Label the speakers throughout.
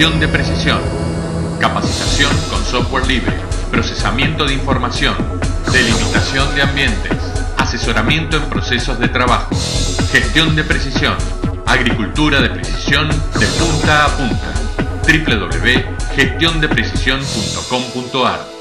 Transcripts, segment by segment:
Speaker 1: Gestión de precisión. Capacitación con software libre. Procesamiento de información. Delimitación de ambientes. Asesoramiento en procesos de trabajo. Gestión de precisión. Agricultura de precisión de punta a punta. www.gestiondeprecisión.com.ar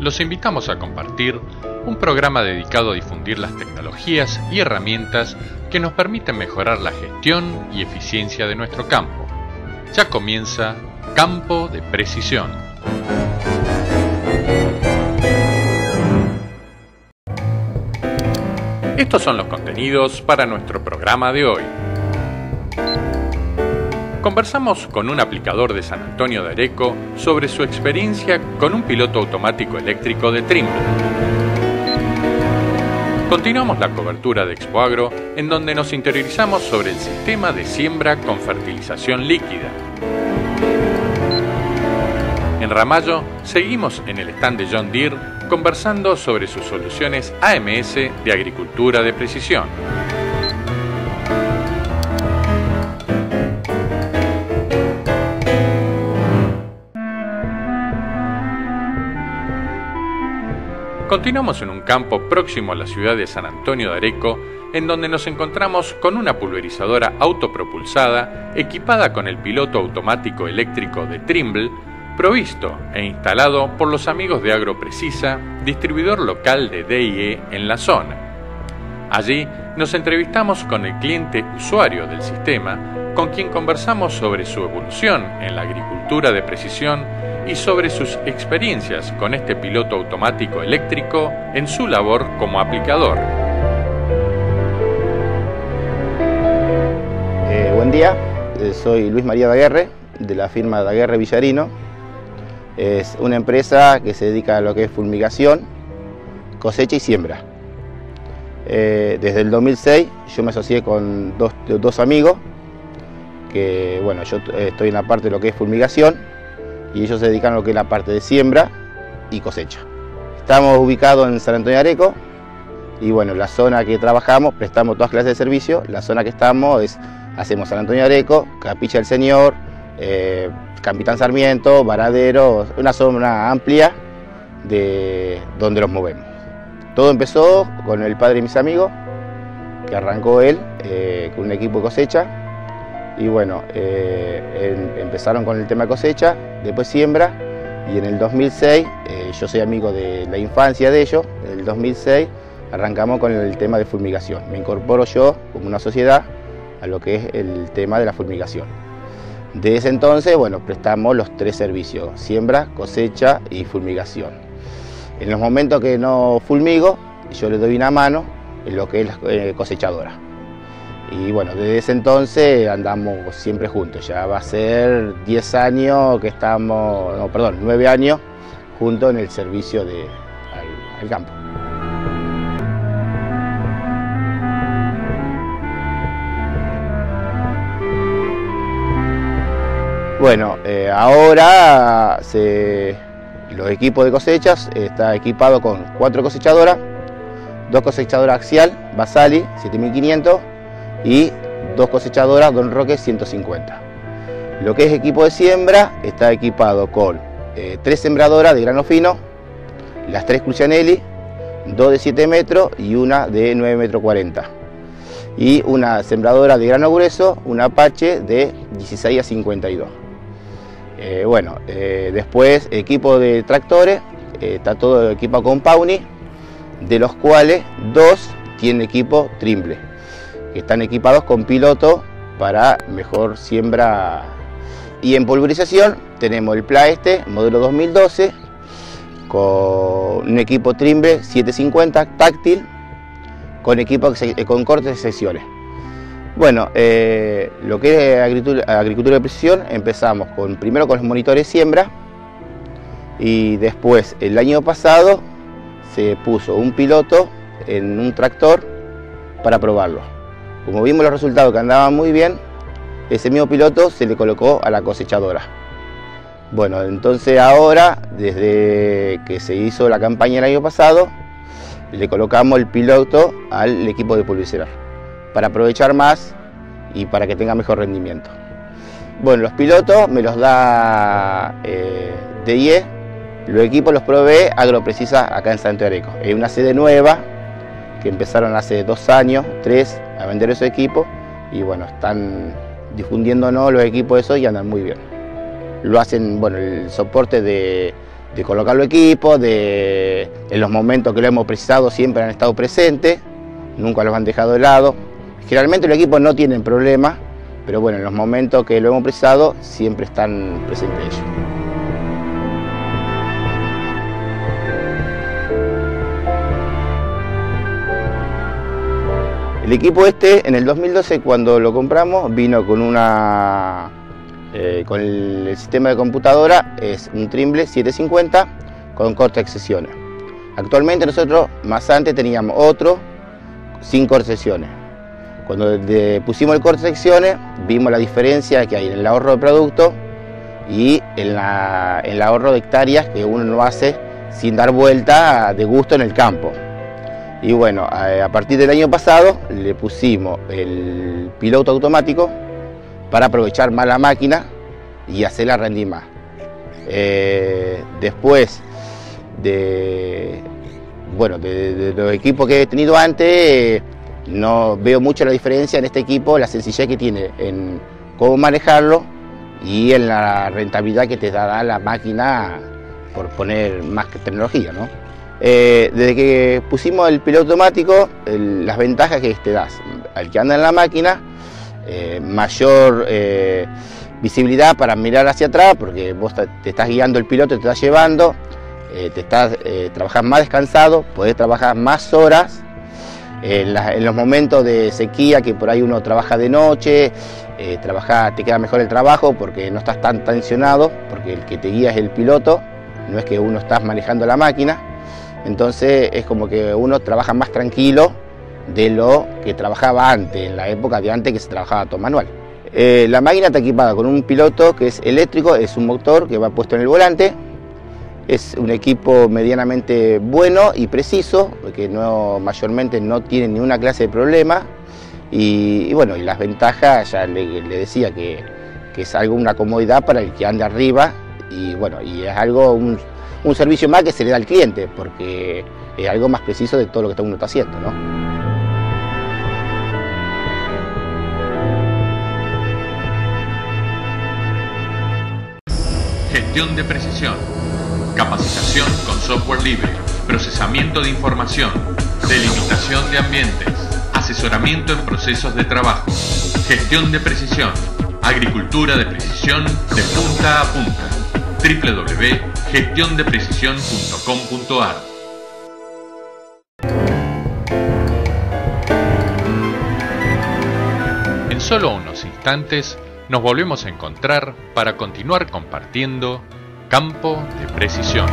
Speaker 1: los invitamos a compartir un programa dedicado a difundir las tecnologías y herramientas que nos permiten mejorar la gestión y eficiencia de nuestro campo. Ya comienza Campo de Precisión. Estos son los contenidos para nuestro programa de hoy. Conversamos con un aplicador de San Antonio de Areco sobre su experiencia con un piloto automático eléctrico de Trimble. Continuamos la cobertura de Expoagro en donde nos interiorizamos sobre el sistema de siembra con fertilización líquida. En Ramallo seguimos en el stand de John Deere conversando sobre sus soluciones AMS de agricultura de precisión. Continuamos en un campo próximo a la ciudad de San Antonio de Areco, en donde nos encontramos con una pulverizadora autopropulsada equipada con el piloto automático eléctrico de Trimble, provisto e instalado por los amigos de AgroPrecisa, distribuidor local de DIE en la zona. Allí nos entrevistamos con el cliente usuario del sistema, con quien conversamos sobre su evolución en la agricultura de precisión y sobre sus experiencias con este piloto automático eléctrico en su labor como aplicador.
Speaker 2: Eh, buen día, eh, soy Luis María Daguerre de la firma Daguerre Villarino. Es una empresa que se dedica a lo que es fulmigación, cosecha y siembra. Eh, desde el 2006 yo me asocié con dos, dos amigos, que bueno, yo estoy en la parte de lo que es fulmigación y ellos se dedican a lo que es la parte de siembra y cosecha. Estamos ubicados en San Antonio Areco y bueno, la zona que trabajamos, prestamos todas clases de servicios, la zona que estamos es, hacemos San Antonio Areco, Capilla del Señor, eh, Capitán Sarmiento, Varadero, una zona amplia de donde los movemos. Todo empezó con el padre y mis amigos, que arrancó él eh, con un equipo de cosecha y bueno, eh, empezaron con el tema cosecha, después siembra y en el 2006, eh, yo soy amigo de la infancia de ellos, en el 2006 arrancamos con el tema de fumigación. Me incorporo yo como una sociedad a lo que es el tema de la fumigación. De ese entonces, bueno, prestamos los tres servicios, siembra, cosecha y fumigación. En los momentos que no fulmigo, yo le doy una mano en lo que es la eh, cosechadora. Y bueno, desde ese entonces andamos siempre juntos. Ya va a ser 10 años que estamos, no, perdón, 9 años juntos en el servicio de, al, campo. Bueno, eh, ahora los equipos de cosechas está equipado con cuatro cosechadoras, dos cosechadoras axial, Basali 7500 y dos cosechadoras Don Roque 150. Lo que es equipo de siembra está equipado con eh, tres sembradoras de grano fino, las tres Crucianelli, dos de 7 metros y una de 9 metros 40. Y una sembradora de grano grueso, una Apache de 16 a 52. Eh, bueno, eh, después equipo de tractores, está todo equipado con Pauni, de los cuales dos tienen equipo Trimble que están equipados con piloto para mejor siembra. Y en pulverización tenemos el PLA este, modelo 2012, con un equipo Trimble 750 táctil con equipo con cortes de secciones. Bueno, eh, lo que es agricultura, de precisión, empezamos con, primero con los monitores siembra y después el año pasado se puso un piloto en un tractor para probarlo. Como vimos los resultados que andaban muy bien, ese mismo piloto se le colocó a la cosechadora. Bueno, entonces ahora, desde que se hizo la campaña el año pasado, le colocamos el piloto al equipo de pulverizar para aprovechar más y para que tenga mejor rendimiento. Bueno, los pilotos me los da eh, DIE, los equipos los provee Agroprecisa acá en Santo Areco. Es una sede nueva que empezaron hace dos años, tres, a vender esos equipos y bueno, están difundiéndonos los equipos esos y andan muy bien. Lo hacen, bueno, el soporte de, colocar los equipos, de, en los momentos que lo hemos precisado siempre han estado presentes, nunca los han dejado de lado. Generalmente los equipos no tienen problemas, pero bueno, en los momentos que lo hemos precisado siempre están presentes ellos. El equipo este, en el 2012, cuando lo compramos, vino con una eh, con el, sistema de computadora, es un Trimble 750 con corte sesiones. Actualmente nosotros, más antes, teníamos otro sin corte secciones. Cuando pusimos el corte secciones, vimos la diferencia que hay en el ahorro de producto y en, en el ahorro de hectáreas que uno no hace sin dar vuelta de gusto en el campo. Y bueno, a partir del año pasado le pusimos el piloto automático para aprovechar más la máquina y hacerla rendir más. Eh, después de, bueno, de, los equipos que he tenido antes, no veo mucho la diferencia en este equipo, la sencillez que tiene en cómo manejarlo y en la rentabilidad que te da la máquina por poner más tecnología. ¿no? Eh, desde que pusimos el piloto automático, las ventajas que te das al que anda en la máquina, eh, mayor eh, visibilidad para mirar hacia atrás, porque vos te estás guiando el piloto, te estás llevando, te estás trabajar más descansado, podés trabajar más horas. En, los momentos de sequía, que por ahí uno trabaja de noche, trabaja, te queda mejor el trabajo porque no estás tan tensionado, porque el que te guía es el piloto, no es que uno estás manejando la máquina. Entonces es como que uno trabaja más tranquilo de lo que trabajaba antes, en la época de antes que se trabajaba todo manual. Eh, la máquina está equipada con un piloto que es eléctrico, es un motor que va puesto en el volante, es un equipo medianamente bueno y preciso, que no, mayormente no tiene ninguna clase de problema. Y, bueno, y las ventajas, ya le, decía que, que, es algo, una comodidad para el que anda arriba y bueno, y es algo, un, un servicio más que se le da al cliente, porque es algo más preciso de todo lo que uno está haciendo. ¿no?
Speaker 1: Gestión de precisión, capacitación con software libre, procesamiento de información, delimitación de ambientes, asesoramiento en procesos de trabajo, gestión de precisión, agricultura de precisión de punta a punta www.gestiondeprecisión.com.ar En solo unos instantes nos volvemos a encontrar para continuar compartiendo Campo de Precisión.